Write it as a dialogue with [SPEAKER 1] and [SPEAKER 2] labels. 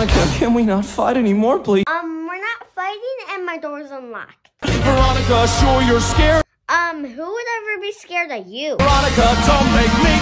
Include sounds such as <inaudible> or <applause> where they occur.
[SPEAKER 1] Veronica. <laughs>
[SPEAKER 2] Can we not fight anymore, please?
[SPEAKER 1] Um, we're not fighting and my door's unlocked.
[SPEAKER 2] Veronica, sure you're scared.
[SPEAKER 1] Um, who would ever be scared of you?
[SPEAKER 2] Veronica, don't make me